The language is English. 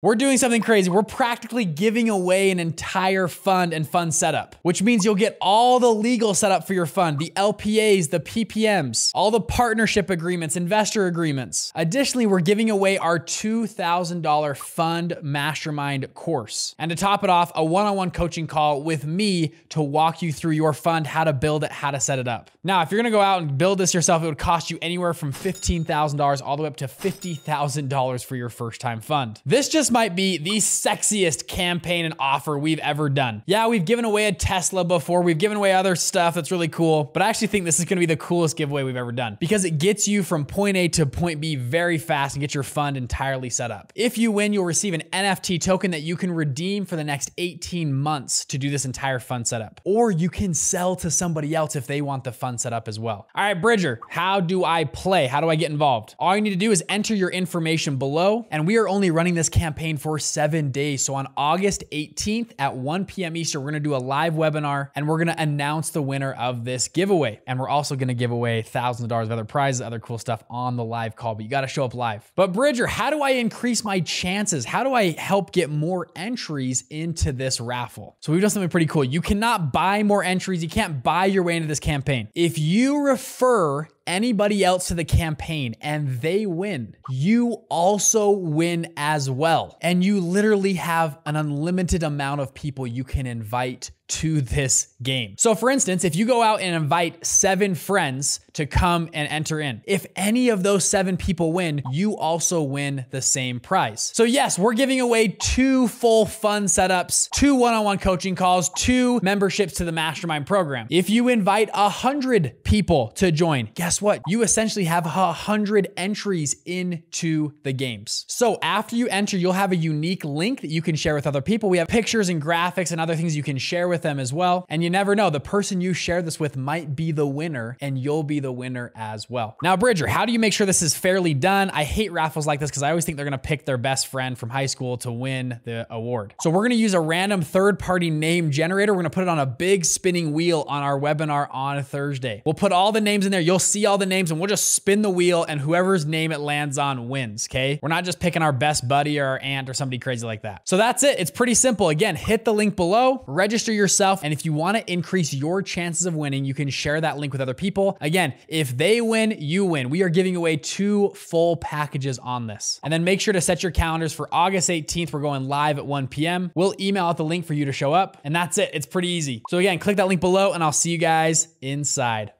We're doing something crazy. We're practically giving away an entire fund and fund setup, which means you'll get all the legal setup for your fund, the LPAs, the PPMs, all the partnership agreements, investor agreements. Additionally, we're giving away our $2,000 fund mastermind course. And to top it off, a one-on-one coaching call with me to walk you through your fund, how to build it, how to set it up. Now, if you're gonna go out and build this yourself, it would cost you anywhere from $15,000 all the way up to $50,000 for your first time fund. This just might be the sexiest campaign and offer we've ever done. Yeah, we've given away a Tesla before, we've given away other stuff that's really cool, but I actually think this is gonna be the coolest giveaway we've ever done because it gets you from point A to point B very fast and get your fund entirely set up. If you win, you'll receive an NFT token that you can redeem for the next 18 months to do this entire fund setup. Or you can sell to somebody else if they want the fund setup as well. All right, Bridger, how do I play? How do I get involved? All you need to do is enter your information below, and we are only running this campaign for seven days. So on August 18th at 1 p.m. Eastern, we're gonna do a live webinar and we're gonna announce the winner of this giveaway. And we're also gonna give away thousands of dollars of other prizes, other cool stuff on the live call, but you gotta show up live. But Bridger, how do I increase my chances? How do I help get more entries into this raffle? So we've done something pretty cool. You cannot buy more entries. You can't buy your way into this campaign. If you refer anybody else to the campaign and they win, you also win as well. And you literally have an unlimited amount of people you can invite to this game. So for instance, if you go out and invite seven friends to come and enter in, if any of those seven people win, you also win the same prize. So yes, we're giving away two full fun setups, two one-on-one coaching calls, two memberships to the mastermind program. If you invite a hundred people to join, guess what? You essentially have a hundred entries into the games. So after you enter, you'll have a unique link that you can share with other people. We have pictures and graphics and other things you can share with them as well. And you never know, the person you share this with might be the winner and you'll be the winner as well. Now, Bridger, how do you make sure this is fairly done? I hate raffles like this because I always think they're gonna pick their best friend from high school to win the award. So we're gonna use a random third party name generator. We're gonna put it on a big spinning wheel on our webinar on a Thursday. We'll put all the names in there. You'll see all the names and we'll just spin the wheel and whoever's name it lands on wins, okay? We're not just picking our best buddy or our aunt or somebody crazy like that. So that's it. It's pretty simple. Again, hit the link below, register yourself. And if you want to increase your chances of winning, you can share that link with other people. Again, if they win, you win. We are giving away two full packages on this. And then make sure to set your calendars for August 18th. We're going live at 1 p.m. We'll email out the link for you to show up. And that's it. It's pretty easy. So again, click that link below and I'll see you guys inside.